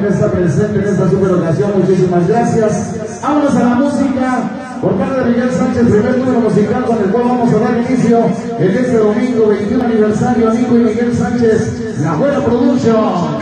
permitirme estar presente en esta super ocasión. Muchísimas gracias. Vámonos a la música por parte de Miguel Sánchez, primer número musical con el cual vamos a dar inicio en este domingo 21 aniversario, amigo y Miguel Sánchez, la buena producción.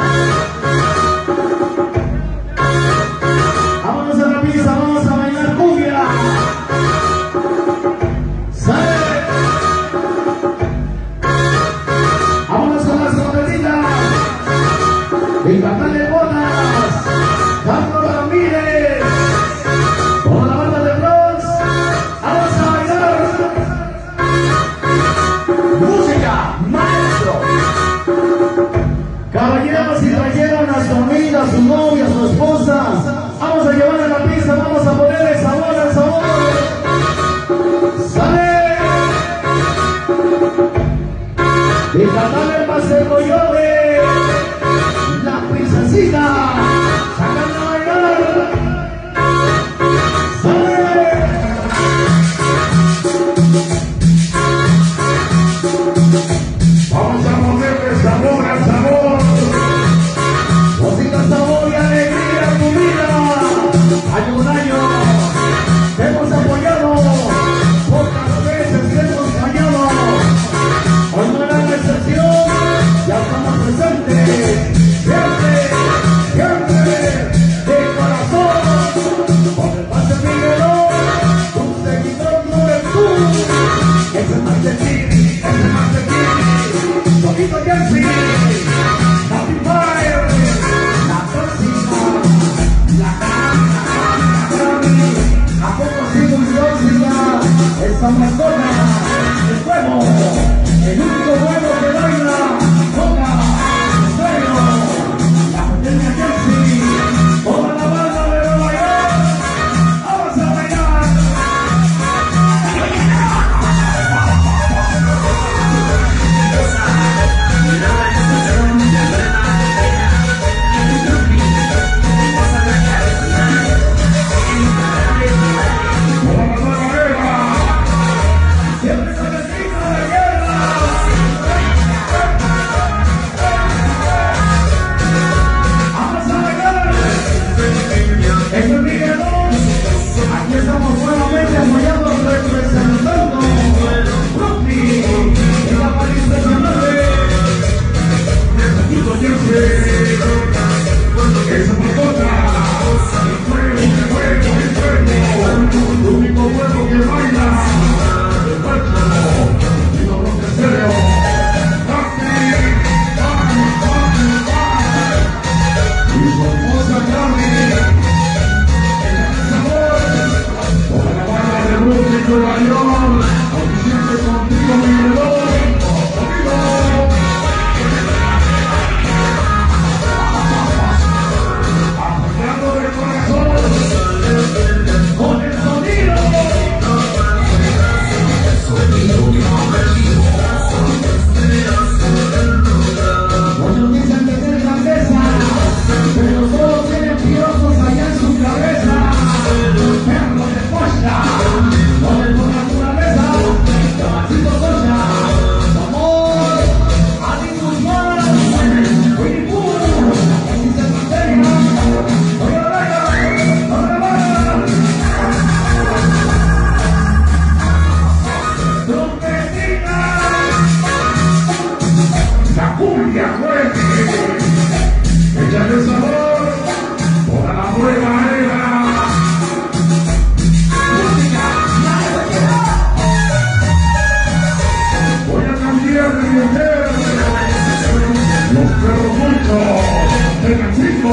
por un año Los perros muertos, El México.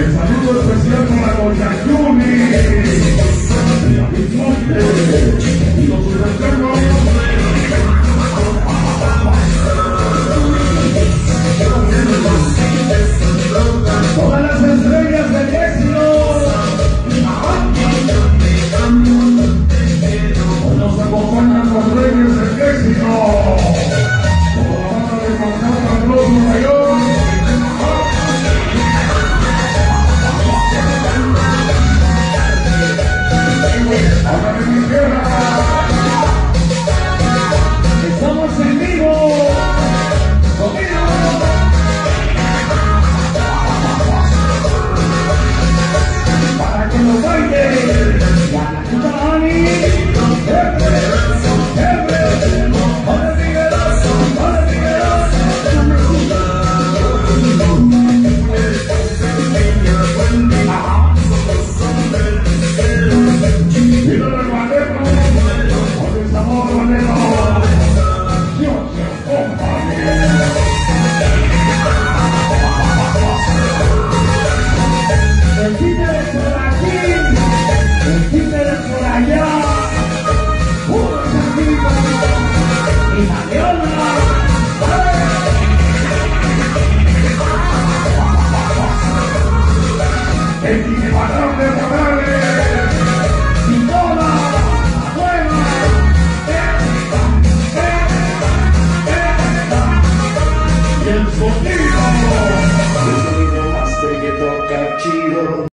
El saludo especial para Doña Yumi. El